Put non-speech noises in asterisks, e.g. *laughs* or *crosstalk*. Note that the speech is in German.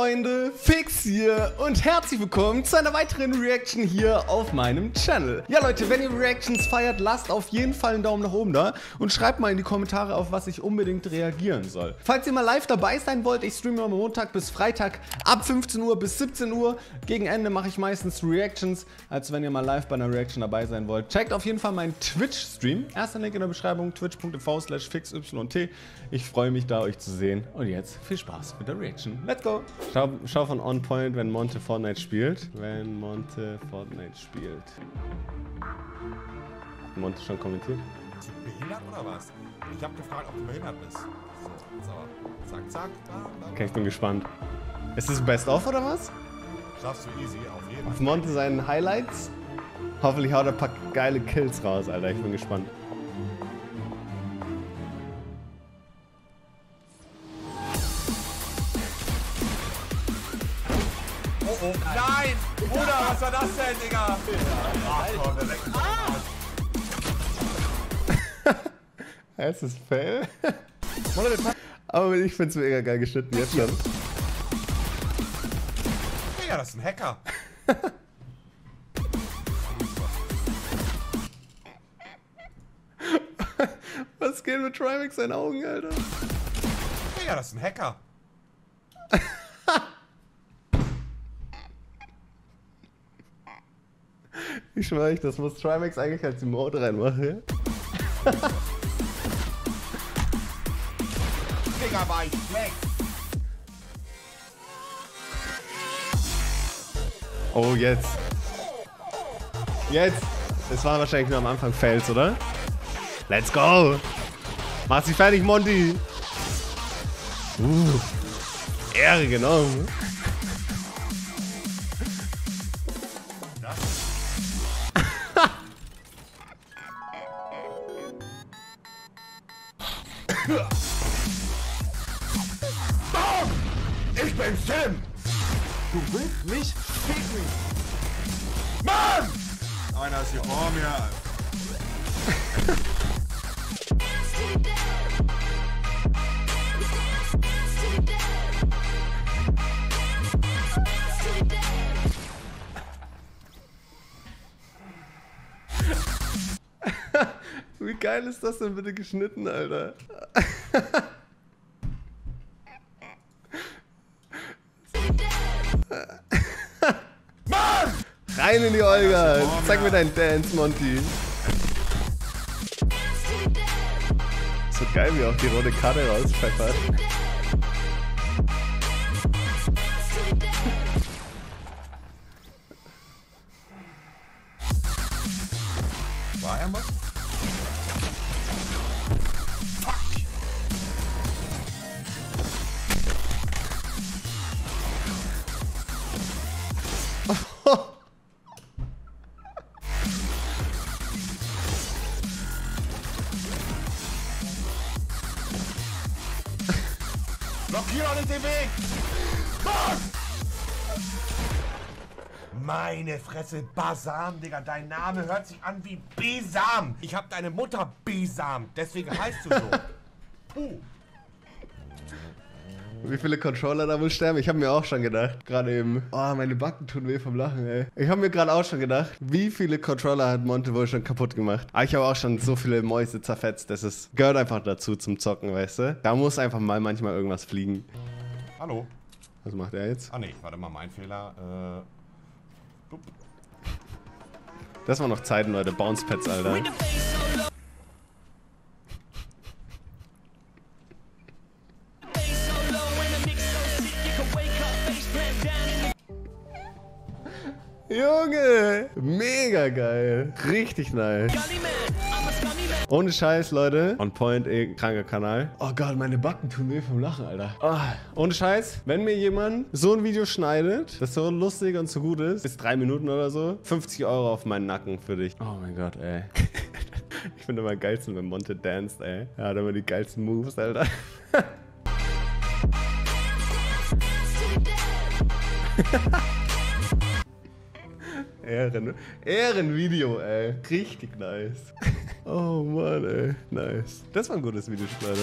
Freunde, Fix hier und herzlich willkommen zu einer weiteren Reaction hier auf meinem Channel. Ja Leute, wenn ihr Reactions feiert, lasst auf jeden Fall einen Daumen nach oben da und schreibt mal in die Kommentare, auf was ich unbedingt reagieren soll. Falls ihr mal live dabei sein wollt, ich streame am Montag bis Freitag ab 15 Uhr bis 17 Uhr. Gegen Ende mache ich meistens Reactions, als wenn ihr mal live bei einer Reaction dabei sein wollt. Checkt auf jeden Fall meinen Twitch-Stream. Erster Link in der Beschreibung, twitch.tv slash fixyt. Ich freue mich da, euch zu sehen. Und jetzt viel Spaß mit der Reaction. Let's go! Schau, schau von On Point, wenn Monte Fortnite spielt. Wenn Monte Fortnite spielt. Hat Monte schon kommentiert? Bist du behindert oder was? Ich habe gefragt, ob du behindert bist. So. Zack, zack. Okay, ich bin gespannt. Ist das Best-of oder was? Schaffst du easy, auf jeden Auf Fall. Monte seinen Highlights? Hoffentlich haut er ein paar geile Kills raus, Alter. Ich bin gespannt. Oh. Nein! Bruder, was war das denn, Digga? Ach komm, leckt mich Ja, *laughs* ist Fail? *laughs* Aber ich find's mega geil geschnitten jetzt schon. Digga, das ist ein Hacker. *laughs* Was geht mit Trimax seinen Augen, Alter? Digga, das ist ein Hacker. Ich schwöre euch, das muss Trimax eigentlich als Emote reinmachen. War. Oh, jetzt. Jetzt. Es waren wahrscheinlich nur am Anfang Fails, oder? Let's go. Mach sie fertig, Monty. Uh. Ehre genommen. Ich bin Sim! Du willst mich ficken? Mann! Einer ist hier vor mir. *laughs* Wie geil ist das denn bitte geschnitten, Alter? Mann! Rein in die Olga. Zeig mir. mir deinen Dance, Monty. So geil, wie auch die rote Karte rauspfeffert. Blockier doch nicht den Weg! Mann! Meine Fresse, Basam, Digga, dein Name hört sich an wie Besam. Ich hab deine Mutter Besam, deswegen heißt du so. *laughs* Puh. Wie viele Controller da wohl sterben? Ich habe mir auch schon gedacht, gerade eben. Oh, meine Backen tun weh vom Lachen, ey. Ich habe mir gerade auch schon gedacht, wie viele Controller hat Monte wohl schon kaputt gemacht. Aber ich habe auch schon so viele Mäuse zerfetzt. Das ist, gehört einfach dazu zum Zocken, weißt du? Da muss einfach mal manchmal irgendwas fliegen. Hallo. Was macht er jetzt? Ah nee, warte mal, mein Fehler. Äh. Das war noch Zeiten, Leute. Bounce Pads, Alter. Junge! Mega geil. Richtig nice. Ohne Scheiß, Leute. On Point, eh, kranker Kanal. Oh Gott, meine Backen tun weh vom Lachen, Alter. Ah, ohne Scheiß, wenn mir jemand so ein Video schneidet, das so lustig und so gut ist, bis drei Minuten oder so, 50 Euro auf meinen Nacken für dich. Oh mein Gott, ey. Ich finde immer geilsten, wenn Monte danced, ey. Er hat immer die geilsten Moves, Alter. Ehren, Ehrenvideo, ey. Richtig nice. *laughs* Oh Mann, ey. Nice. Das war ein gutes Video, Leute.